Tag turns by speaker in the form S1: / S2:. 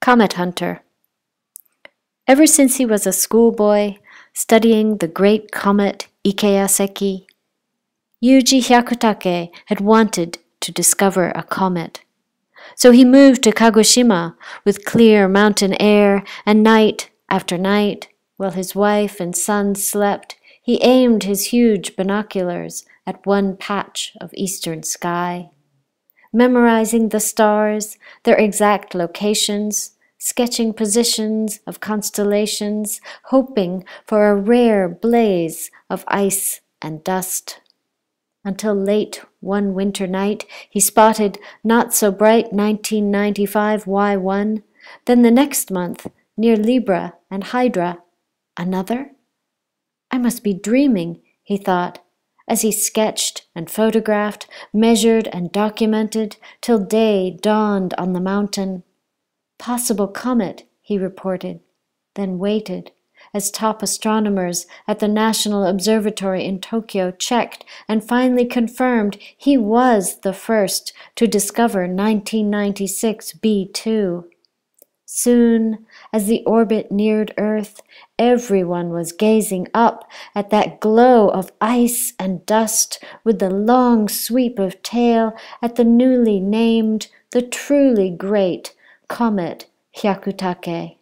S1: Comet Hunter. Ever since he was a schoolboy, studying the great comet Ikeya-Seki, Yuji Hyakutake had wanted to discover a comet. So he moved to Kagoshima with clear mountain air, and night after night, while his wife and son slept, he aimed his huge binoculars at one patch of eastern sky memorizing the stars, their exact locations, sketching positions of constellations, hoping for a rare blaze of ice and dust. Until late one winter night, he spotted not so bright 1995 Y1, then the next month, near Libra and Hydra, another? I must be dreaming, he thought, as he sketched and photographed, measured and documented, till day dawned on the mountain. Possible comet, he reported, then waited as top astronomers at the National Observatory in Tokyo checked and finally confirmed he was the first to discover 1996 B2. Soon, as the orbit neared Earth, everyone was gazing up at that glow of ice and dust with the long sweep of tail at the newly named, the truly great comet Hyakutake.